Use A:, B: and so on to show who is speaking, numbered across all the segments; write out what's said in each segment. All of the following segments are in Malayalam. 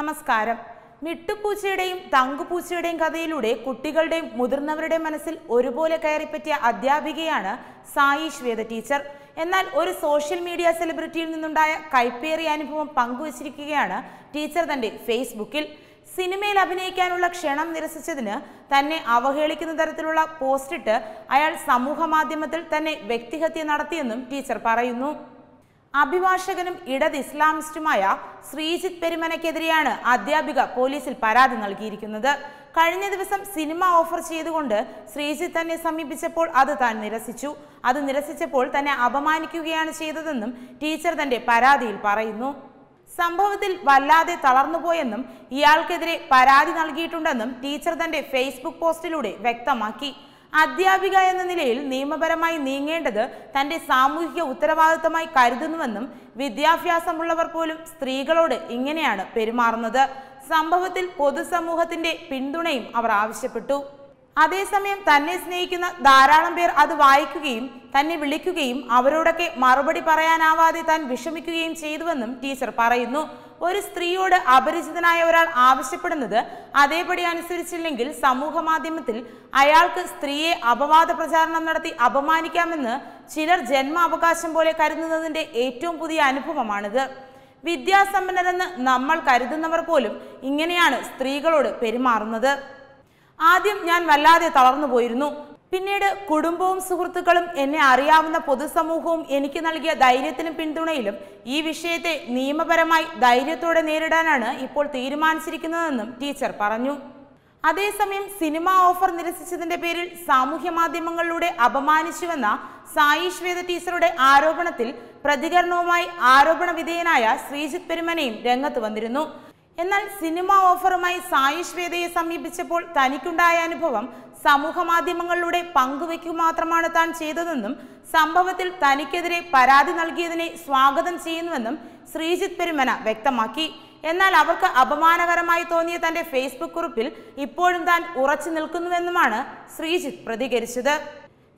A: നമസ്കാരം. മിട്ടുപൂച്ചയുടെയും തങ്കുപൂച്ചയുടെയും കഥയിലൂടെ കുട്ടികളുടെയും മുതിർന്നവരുടെയും മനസ്സിൽ ഒരുപോലെ കയറിപ്പറ്റിയ അധ്യാപികയാണ് സായി ശ്വേത ടീച്ചർ. എന്നാൽ ഒരു സോഷ്യൽ മീഡിയ സെലിബ്രിറ്റിയിൽ നിന്നുണ്ടായ കൈപ്പേറിയ അനുഭവം പങ്കുവച്ചിരിക്കുകയാണ് ടീച്ചർ തന്റെ ഫേസ്ബുക്കിൽ. സിനിമയിൽ അഭിനയിക്കാനുള്ള ക്ഷണം നിരസിച്ചതിന് തന്നെ അവഹേളിക്കുന്ന തരത്തിലുള്ള പോസ്റ്റിട്ട് അയാൾ സമൂഹ മാധ്യമത്തിൽ തന്നെ വ്യക്തിഹത്യ നടത്തിയെന്നും ടീച്ചർ പറയുന്നു. അഭിഭാഷകനും ഇടത് ഇസ്ലാമിസ്റ്റുമായ ശ്രീജിത്ത് പെരുമനയ്ക്കെതിരെയാണ് അധ്യാപിക പോലീസിൽ പരാതി നൽകിയിരിക്കുന്നത്. കഴിഞ്ഞ ദിവസം സിനിമ ഓഫർ ചെയ്തുകൊണ്ട് ശ്രീജിത്ത് തന്നെ സമീപിച്ചപ്പോൾ അത് താൻ നിരസിച്ചു. അത് നിരസിച്ചപ്പോൾ തന്നെ അപമാനിക്കുകയാണ് ചെയ്തതെന്നും ടീച്ചർ തന്റെ പരാതിയിൽ പറയുന്നു. സംഭവത്തിൽ വല്ലാതെ തളർന്നുപോയെന്നും ഇയാൾക്കെതിരെ പരാതി നൽകിയിട്ടുണ്ടെന്നും ടീച്ചർ തന്റെ ഫേസ്ബുക്ക് പോസ്റ്റിലൂടെ വ്യക്തമാക്കി. അധ്യാപിക എന്ന നിലയിൽ നിയമപരമായി നീങ്ങേണ്ടത് തന്റെ സാമൂഹിക ഉത്തരവാദിത്തമായി കരുതുന്നുവെന്നും വിദ്യാഭ്യാസമുള്ളവർ പോലും സ്ത്രീകളോട് ഇങ്ങനെയാണ് പെരുമാറുന്നത്. സംഭവത്തിൽ പൊതുസമൂഹത്തിന്റെ പിന്തുണയും അവർ ആവശ്യപ്പെട്ടു. അതേസമയം തന്നെ സ്നേഹിക്കുന്ന ധാരാളം പേർ അത് വായിക്കുകയും തന്നെ വിളിക്കുകയും അവരോടൊക്കെ മറുപടി പറയാനാവാതെ താൻ വിഷമിക്കുകയും ചെയ്തുവെന്നും ടീച്ചർ പറയുന്നു. ഒരു സ്ത്രീയോട് അപരിചിതനായ ഒരാൾ ആവശ്യപ്പെടുന്നത് അതേപടി അനുസരിച്ചില്ലെങ്കിൽ സമൂഹ മാധ്യമത്തിൽ അയാൾക്ക് സ്ത്രീയെ അപവാദ പ്രചാരണം നടത്തി അപമാനിക്കാമെന്ന് ചിലർ ജന്മ അവകാശം പോലെ കരുതുന്നതിന്റെ ഏറ്റവും പുതിയ അനുഭവമാണിത്. വിദ്യാസമ്പന്നരെന്ന് നമ്മൾ കരുതുന്നവർ പോലും ഇങ്ങനെയാണ് സ്ത്രീകളോട് പെരുമാറുന്നത്. ആദ്യം ഞാൻ വല്ലാതെ തളർന്നു പോയിരുന്നു. പിന്നീട് കുടുംബവും സുഹൃത്തുക്കളും എന്നെ അറിയാവുന്ന പൊതുസമൂഹവും എനിക്ക് നൽകിയ ധൈര്യത്തിനും പിന്തുണയിലും ഈ വിഷയത്തെ നിയമപരമായി ധൈര്യത്തോടെ നേരിടാനാണ് ഇപ്പോൾ തീരുമാനിച്ചിരിക്കുന്നതെന്നും ടീച്ചർ പറഞ്ഞു. അതേസമയം സിനിമ ഓഫർ നിരസിച്ചതിന്റെ പേരിൽ സാമൂഹ്യ മാധ്യമങ്ങളിലൂടെ അപമാനിച്ചുവെന്ന സായി ശ്വേത ടീച്ചറുടെ ആരോപണത്തിൽ പ്രതികരണവുമായി ആരോപണ വിധേയനായ ശ്രീജിത് പെരുമനയും രംഗത്ത് വന്നിരുന്നു. എന്നാൽ സിനിമ ഓഫറുമായി സായുഷ് വേദയെ സമീപിച്ചപ്പോൾ തനിക്കുണ്ടായ അനുഭവം സമൂഹ മാധ്യമങ്ങളിലൂടെ പങ്കുവെക്കുക മാത്രമാണ് താൻ ചെയ്തതെന്നും സംഭവത്തിൽ തനിക്കെതിരെ പരാതി നൽകിയതിനെ സ്വാഗതം ചെയ്യുന്നുവെന്നും ശ്രീജിത്ത് പെരുമന വ്യക്തമാക്കി. എന്നാൽ അവർക്ക് അപമാനകരമായി തോന്നിയ തന്റെ ഫേസ്ബുക്ക് കുറിപ്പിൽ ഇപ്പോഴും താൻ ഉറച്ചു നിൽക്കുന്നുവെന്നുമാണ് ശ്രീജിത്ത് പ്രതികരിച്ചത്.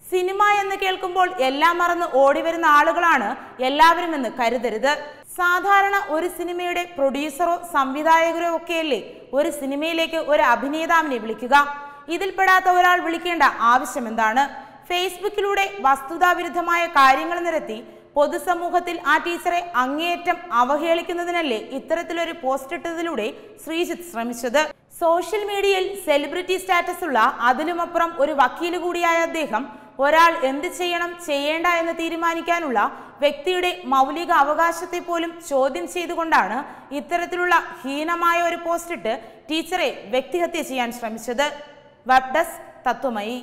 A: സിനിമ എന്ന് കേൾക്കുമ്പോൾ എല്ലാം മറന്ന് ഓടിവരുന്ന ആളുകളാണ് എല്ലാവരും എന്ന് കരുതരുത്. സാധാരണ ഒരു സിനിമയുടെ പ്രൊഡ്യൂസറോ സംവിധായകരോ ഒക്കെയല്ലേ ഒരു സിനിമയിലേക്ക് ഒരു അഭിനേതാവിനെ വിളിക്കുക. ഇതിൽപ്പെടാത്ത ഒരാൾ വിളിക്കേണ്ട ആവശ്യം എന്താണ്? ഫേസ്ബുക്കിലൂടെ വസ്തുതാവിരുദ്ധമായ കാര്യങ്ങൾ നിരത്തി പൊതുസമൂഹത്തിൽ ആ ടീച്ചറെ അങ്ങേയറ്റം അവഹേളിക്കുന്നതിനല്ലേ ഇത്തരത്തിലൊരു പോസ്റ്റ് ഇട്ടതിലൂടെ ശ്രീജിത്ത് ശ്രമിച്ചത്? സോഷ്യൽ മീഡിയയിൽ സെലിബ്രിറ്റി സ്റ്റാറ്റസ് ഉള്ള അതിലുമപ്പുറം ഒരു വക്കീൽ കൂടിയായ അദ്ദേഹം ഒരാൾ എന്ത് ചെയ്യണം ചെയ്യേണ്ട എന്ന് തീരുമാനിക്കാനുള്ള വ്യക്തിയുടെ മൗലിക അവകാശത്തെ പോലും ചോദ്യം ചെയ്തുകൊണ്ടാണ് ഇത്തരത്തിലുള്ള ഹീനമായ ഒരു പോസ്റ്റിട്ട് ടീച്ചറെ വ്യക്തിഹത്യ ചെയ്യാൻ ശ്രമിച്ചത്. Web desk Tatwamayi.